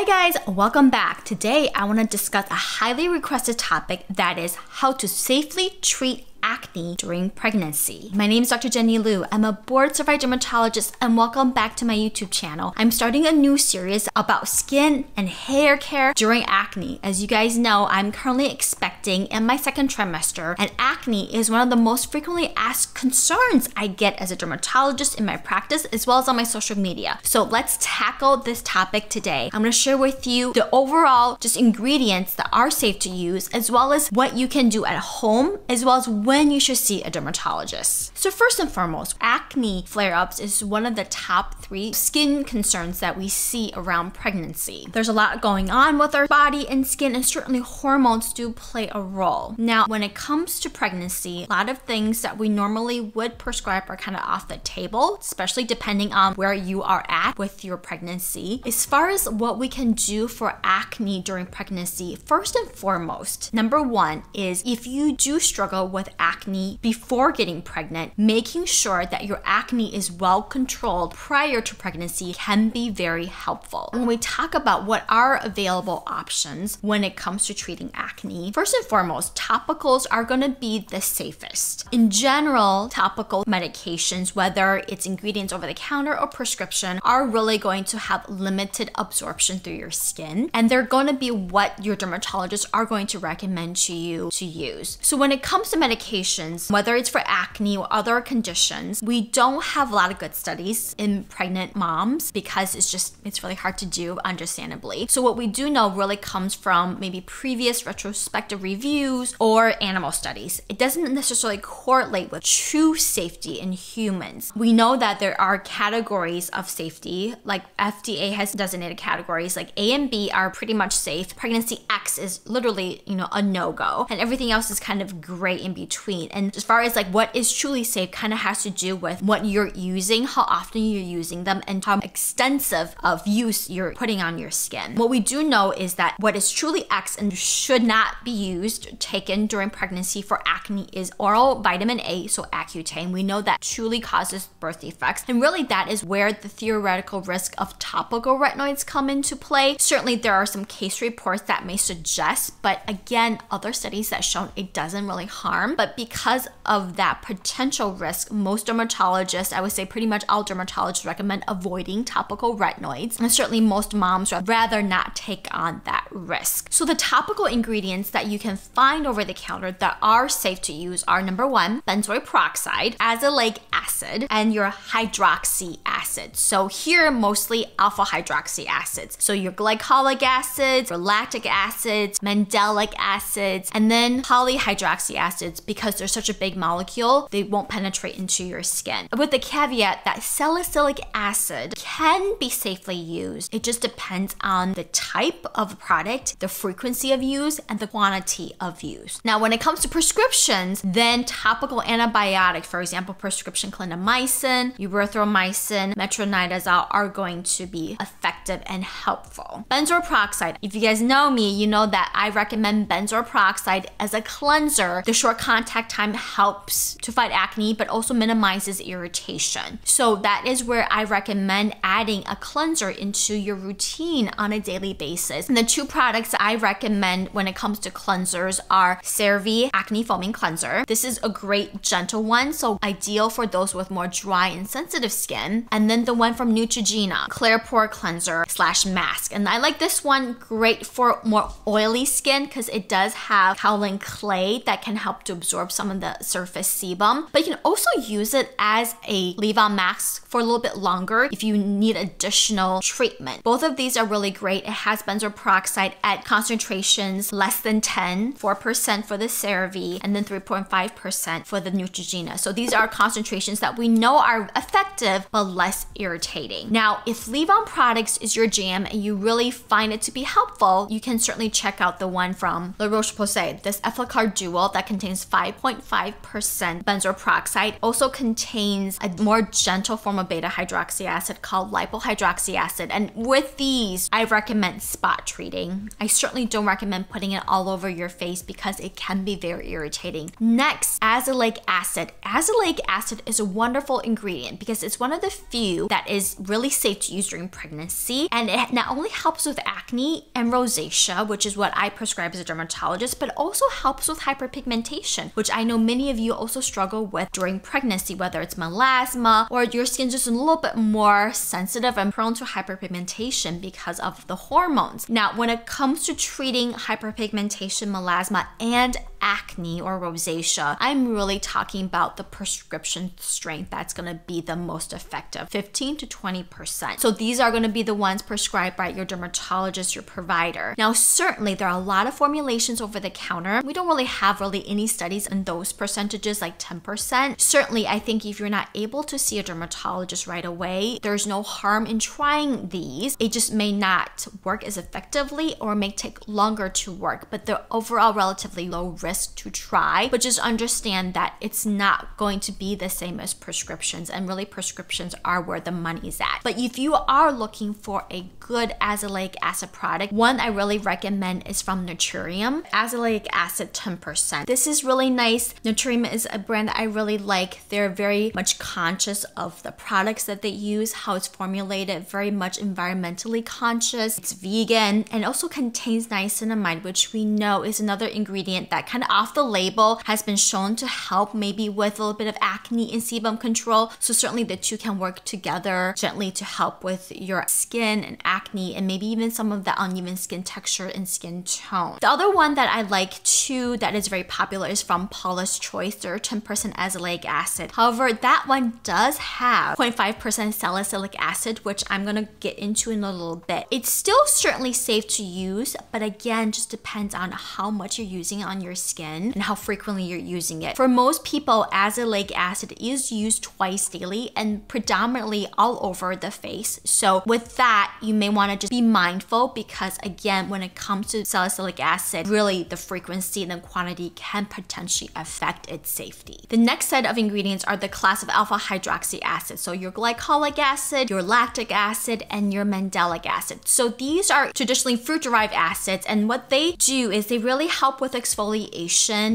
Hi guys, welcome back. Today I want to discuss a highly requested topic that is how to safely treat acne during pregnancy. My name is Dr. Jenny Liu. I'm a board certified dermatologist and welcome back to my YouTube channel. I'm starting a new series about skin and hair care during acne. As you guys know, I'm currently expecting in my second trimester and acne is one of the most frequently asked concerns I get as a dermatologist in my practice as well as on my social media. So let's tackle this topic today. I'm going to share with you the overall just ingredients that are safe to use as well as what you can do at home as well as when you should see a dermatologist. So, first and foremost, acne flare ups is one of the top three skin concerns that we see around pregnancy. There's a lot going on with our body and skin, and certainly hormones do play a role. Now, when it comes to pregnancy, a lot of things that we normally would prescribe are kind of off the table, especially depending on where you are at with your pregnancy. As far as what we can do for acne during pregnancy, first and foremost, number one is if you do struggle with acne before getting pregnant, making sure that your acne is well controlled prior to pregnancy can be very helpful. When we talk about what are available options when it comes to treating acne, first and foremost, topicals are going to be the safest. In general, topical medications, whether it's ingredients over the counter or prescription, are really going to have limited absorption through your skin, and they're going to be what your dermatologists are going to recommend to you to use. So when it comes to medication, medications, whether it's for acne or other conditions, we don't have a lot of good studies in pregnant moms because it's just, it's really hard to do, understandably. So, what we do know really comes from maybe previous retrospective reviews or animal studies. It doesn't necessarily correlate with true safety in humans. We know that there are categories of safety, like FDA has designated categories, like A and B are pretty much safe. Pregnancy X is literally, you know, a no go, and everything else is kind of gray in between between. And as far as like what is truly safe kind of has to do with what you're using, how often you're using them, and how extensive of use you're putting on your skin. What we do know is that what is truly X and should not be used, taken during pregnancy for acne is oral vitamin A, so Accutane. We know that truly causes birth defects. And really that is where the theoretical risk of topical retinoids come into play. Certainly there are some case reports that may suggest, but again, other studies that shown it doesn't really harm. But because of that potential risk, most dermatologists, I would say pretty much all dermatologists recommend avoiding topical retinoids. And certainly most moms would rather not take on that risk. So the topical ingredients that you can find over the counter that are safe to use are number one, benzoyl peroxide, azelaic acid, and your hydroxy acid. So here mostly alpha hydroxy acids. So your glycolic acids, your lactic acids, mandelic acids, and then polyhydroxy acids because they're such a big molecule, they won't penetrate into your skin. With the caveat that salicylic acid can be safely used. It just depends on the type of product, the frequency of use, and the quantity of use. Now, when it comes to prescriptions, then topical antibiotics, for example, prescription clindamycin, erythromycin, metronidazole are going to be effective and helpful. Benzoyl peroxide. If you guys know me, you know that I recommend benzoyl peroxide as a cleanser. The short contact time helps to fight acne, but also minimizes irritation. So that is where I recommend adding a cleanser into your routine on a daily basis. And the two products I recommend when it comes to cleansers are CeraVe Acne Foaming Cleanser. This is a great gentle one, so ideal for those with more dry and sensitive skin. And then the one from Neutrogena, Clear Pore Cleanser slash mask. And I like this one great for more oily skin because it does have kaolin clay that can help to absorb absorb some of the surface sebum. But you can also use it as a leave-on mask for a little bit longer if you need additional treatment. Both of these are really great. It has benzoyl peroxide at concentrations less than 10, 4% for the CeraVe, and then 3.5% for the Neutrogena. So these are concentrations that we know are effective but less irritating. Now, if leave-on products is your jam and you really find it to be helpful, you can certainly check out the one from La Roche-Posay, this Effaclar Duo that contains 5.5% benzoyl peroxide, also contains a more gentle form of beta hydroxy acid called lipohydroxy acid. And with these, I recommend spot treating. I certainly don't recommend putting it all over your face because it can be very irritating. Next, azelaic acid. Azelaic acid is a wonderful ingredient because it's one of the few that is really safe to use during pregnancy. And it not only helps with acne and rosacea, which is what I prescribe as a dermatologist, but also helps with hyperpigmentation, which I know many of you also struggle with during pregnancy, whether it's melasma or your skin's just a little bit more sensitive and prone to hyperpigmentation because of the hormones. Now, when it comes to treating hyperpigmentation, melasma, and acne or rosacea, I'm really talking about the prescription strength that's going to be the most effective 15 to 20%. So these are going to be the ones prescribed by your dermatologist, your provider. Now, certainly there are a lot of formulations over the counter. We don't really have really any studies in those percentages, like 10%. Certainly, I think if you're not able to see a dermatologist right away, there's no harm in trying these. It just may not work as effectively or may take longer to work, but they're overall relatively low risk risk to try, but just understand that it's not going to be the same as prescriptions, and really prescriptions are where the money's at. But if you are looking for a good azelaic acid product, one I really recommend is from Naturium, azelaic acid 10%. This is really nice. Naturium is a brand that I really like. They're very much conscious of the products that they use, how it's formulated, very much environmentally conscious. It's vegan and also contains niacinamide, which we know is another ingredient that kind kind of off the label has been shown to help maybe with a little bit of acne and sebum control. So certainly the two can work together gently to help with your skin and acne and maybe even some of the uneven skin texture and skin tone. The other one that I like too that is very popular is from Paula's Choice. They're 10% azelaic acid. However, that one does have 0.5% salicylic acid, which I'm gonna get into in a little bit. It's still certainly safe to use, but again, just depends on how much you're using on your skin and how frequently you're using it. For most people, azelaic acid is used twice daily and predominantly all over the face. So with that, you may want to just be mindful because again, when it comes to salicylic acid, really the frequency and the quantity can potentially affect its safety. The next set of ingredients are the class of alpha hydroxy acid. So your glycolic acid, your lactic acid, and your mandelic acid. So these are traditionally fruit derived acids and what they do is they really help with exfoliation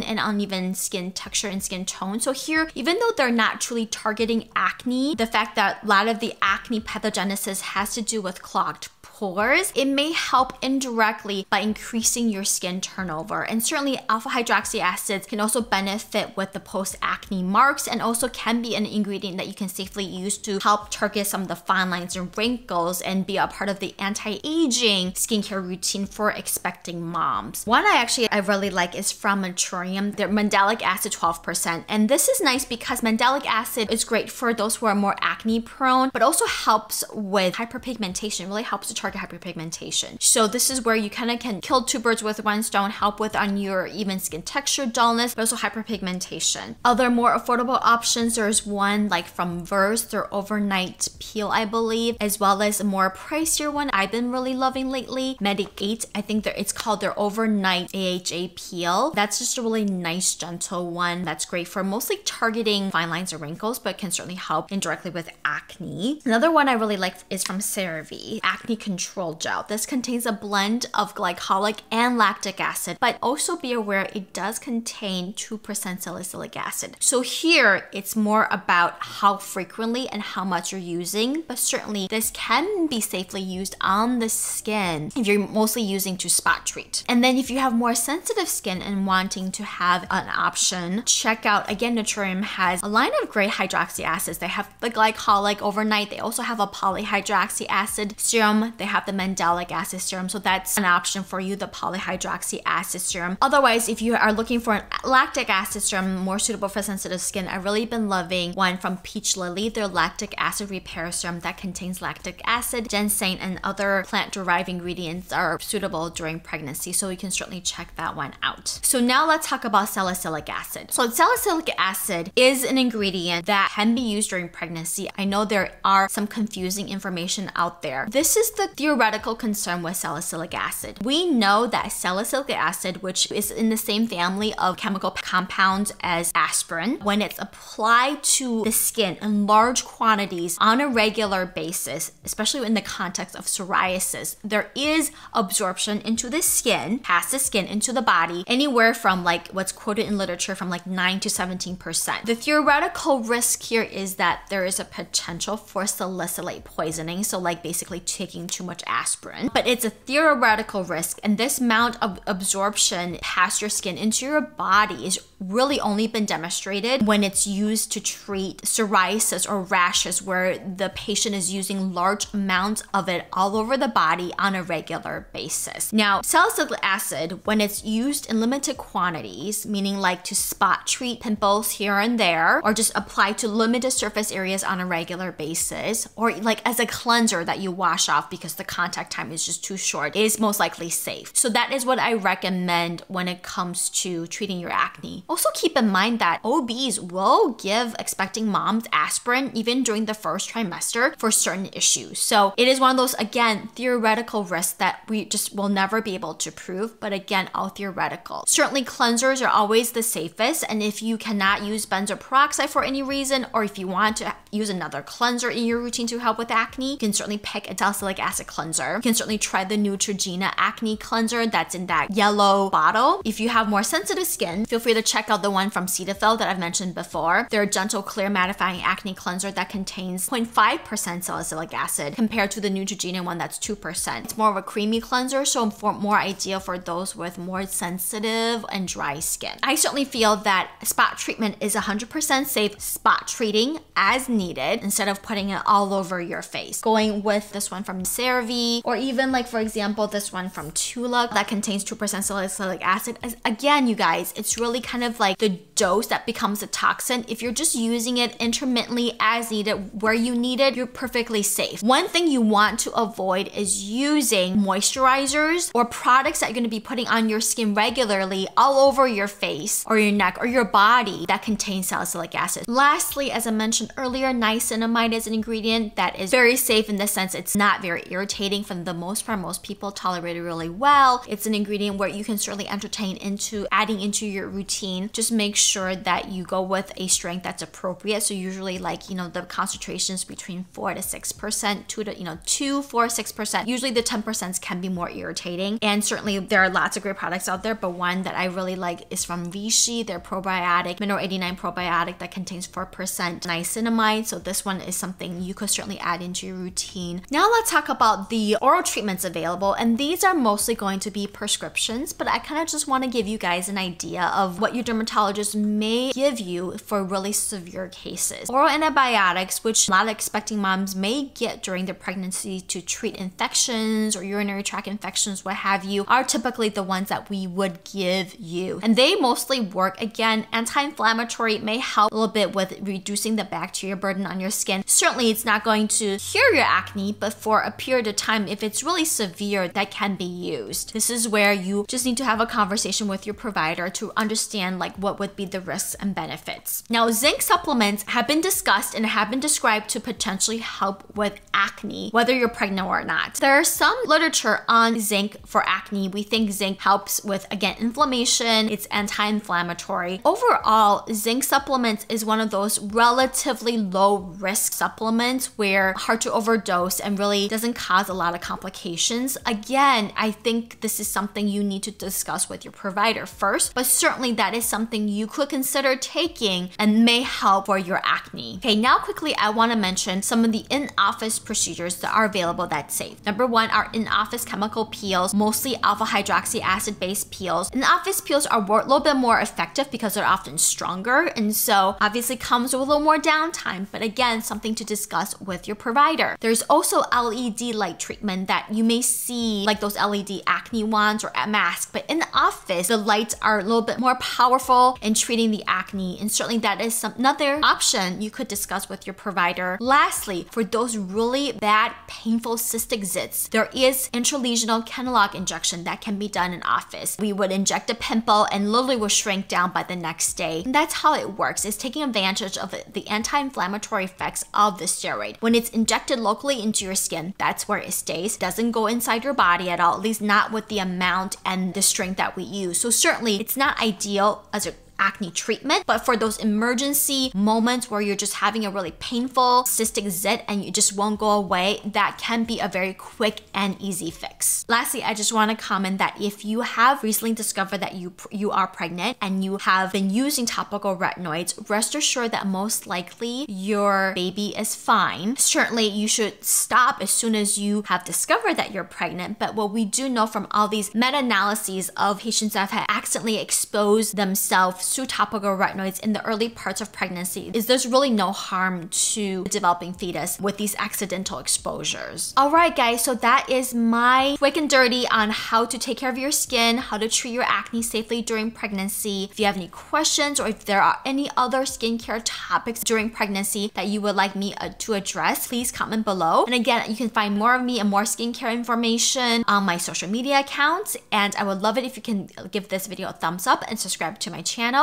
and uneven skin texture and skin tone. So here, even though they're not truly targeting acne, the fact that a lot of the acne pathogenesis has to do with clogged pores, it may help indirectly by increasing your skin turnover. And certainly alpha hydroxy acids can also benefit with the post acne marks and also can be an ingredient that you can safely use to help target some of the fine lines and wrinkles and be a part of the anti-aging skincare routine for expecting moms. One I actually I really like is from Naturium, their mandelic acid 12%. And this is nice because mandelic acid is great for those who are more acne prone, but also helps with hyperpigmentation, really helps to target hyperpigmentation. So this is where you kind of can kill two birds with one stone, help with on your even skin texture, dullness, but also hyperpigmentation. Other more affordable options, there's one like from Versed, their overnight peel, I believe, as well as a more pricier one I've been really loving lately, Medik8. I think it's called their overnight AHA peel. That's just a really nice, gentle one that's great for mostly targeting fine lines or wrinkles, but can certainly help indirectly with acne. Another one I really like is from CeraVe, Acne control gel. This contains a blend of glycolic and lactic acid, but also be aware it does contain 2% salicylic acid. So here it's more about how frequently and how much you're using, but certainly this can be safely used on the skin if you're mostly using to spot treat. And then if you have more sensitive skin and wanting to have an option, check out again Naturium has a line of great hydroxy acids. They have the glycolic overnight. They also have a polyhydroxy acid serum. They have the mandelic acid serum, so that's an option for you, the polyhydroxy acid serum. Otherwise, if you are looking for an lactic acid serum more suitable for sensitive skin, I've really been loving one from Peach Lily, their lactic acid repair serum that contains lactic acid, ginseng, and other plant-derived ingredients are suitable during pregnancy, so you can certainly check that one out. So now let's talk about salicylic acid. So salicylic acid is an ingredient that can be used during pregnancy. I know there are some confusing information out there. This is the theoretical concern with salicylic acid. We know that salicylic acid, which is in the same family of chemical compounds as aspirin, when it's applied to the skin in large quantities on a regular basis, especially in the context of psoriasis, there is absorption into the skin, past the skin, into the body, anywhere from like what's quoted in literature from like 9 to 17%. The theoretical risk here is that there is a potential for salicylate poisoning, so like basically taking too much aspirin, but it's a theoretical risk, and this amount of absorption past your skin into your body is really only been demonstrated when it's used to treat psoriasis or rashes where the patient is using large amounts of it all over the body on a regular basis. Now, salicylic acid, when it's used in limited quantities, meaning like to spot treat pimples here and there, or just apply to limited surface areas on a regular basis, or like as a cleanser that you wash off because the contact time is just too short, is most likely safe. So that is what I recommend when it comes to treating your acne. Also keep in mind that OBs will give expecting moms aspirin even during the first trimester for certain issues. So it is one of those, again, theoretical risks that we just will never be able to prove, but again, all theoretical. Certainly cleansers are always the safest, and if you cannot use benzoyl peroxide for any reason, or if you want to use another cleanser in your routine to help with acne, you can certainly pick a salicylic acid cleanser. You can certainly try the Neutrogena acne cleanser that's in that yellow bottle. If you have more sensitive skin, feel free to check out the one from Cetaphil that I've mentioned before. They're a gentle, clear, mattifying acne cleanser that contains 0.5% salicylic acid compared to the Neutrogena one that's 2%. It's more of a creamy cleanser, so more ideal for those with more sensitive and dry skin. I certainly feel that spot treatment is 100% safe spot treating as needed instead of putting it all over your face. Going with this one from CeraVe or even like for example this one from Tula that contains 2% salicylic acid. Again, you guys, it's really kind of like the dose that becomes a toxin. If you're just using it intermittently as needed, where you need it, you're perfectly safe. One thing you want to avoid is using moisturizers or products that you're going to be putting on your skin regularly all over your face or your neck or your body that contain salicylic acid. Lastly, as I mentioned earlier, niacinamide is an ingredient that is very safe in the sense it's not very irritating for the most part. Most people tolerate it really well. It's an ingredient where you can certainly entertain into adding into your routine just make sure that you go with a strength that's appropriate. So usually like, you know, the concentrations between four to 6%, two to, you know, two, four, six percent Usually the 10% can be more irritating. And certainly there are lots of great products out there, but one that I really like is from Vichy, their probiotic, Mineral 89 probiotic that contains 4% niacinamide. So this one is something you could certainly add into your routine. Now let's talk about the oral treatments available. And these are mostly going to be prescriptions, but I kind of just want to give you guys an idea of what your dermatologist may give you for really severe cases. Oral antibiotics, which a lot of expecting moms may get during their pregnancy to treat infections or urinary tract infections, what have you, are typically the ones that we would give you. And they mostly work, again, anti-inflammatory, may help a little bit with reducing the bacteria burden on your skin. Certainly it's not going to cure your acne, but for a period of time, if it's really severe, that can be used. This is where you just need to have a conversation with your provider to understand like what would be the risks and benefits. Now, zinc supplements have been discussed and have been described to potentially help with acne, whether you're pregnant or not. There are some literature on zinc for acne. We think zinc helps with, again, inflammation, it's anti inflammatory. Overall, zinc supplements is one of those relatively low risk supplements where hard to overdose and really doesn't cause a lot of complications. Again, I think this is something you need to discuss with your provider first, but certainly that is something you could consider taking and may help for your acne. Okay, now quickly I want to mention some of the in-office procedures that are available that's safe. Number one are in-office chemical peels, mostly alpha hydroxy acid based peels. In-office peels are a little bit more effective because they're often stronger and so obviously comes with a little more downtime, but again, something to discuss with your provider. There's also LED light treatment that you may see like those LED acne wands or masks, but in the office, the lights are a little bit more powerful in treating the acne. And certainly that is some, another option you could discuss with your provider. Lastly, for those really bad, painful cystic zits, there is intralesional Kenalog injection that can be done in office. We would inject a pimple and literally will shrink down by the next day. And that's how it works, is taking advantage of the anti-inflammatory inflammatory effects of the steroid. When it's injected locally into your skin, that's where it stays. Doesn't go inside your body at all, at least not with the amount and the strength that we use. So certainly it's not ideal as a acne treatment. But for those emergency moments where you're just having a really painful cystic zit and you just won't go away, that can be a very quick and easy fix. Lastly, I just want to comment that if you have recently discovered that you you are pregnant and you have been using topical retinoids, rest assured that most likely your baby is fine. Certainly, you should stop as soon as you have discovered that you're pregnant. But what we do know from all these meta-analyses of patients that have accidentally exposed themselves to topical retinoids in the early parts of pregnancy is there's really no harm to developing fetus with these accidental exposures. All right, guys, so that is my quick and dirty on how to take care of your skin, how to treat your acne safely during pregnancy. If you have any questions or if there are any other skincare topics during pregnancy that you would like me uh, to address, please comment below. And again, you can find more of me and more skincare information on my social media accounts. And I would love it if you can give this video a thumbs up and subscribe to my channel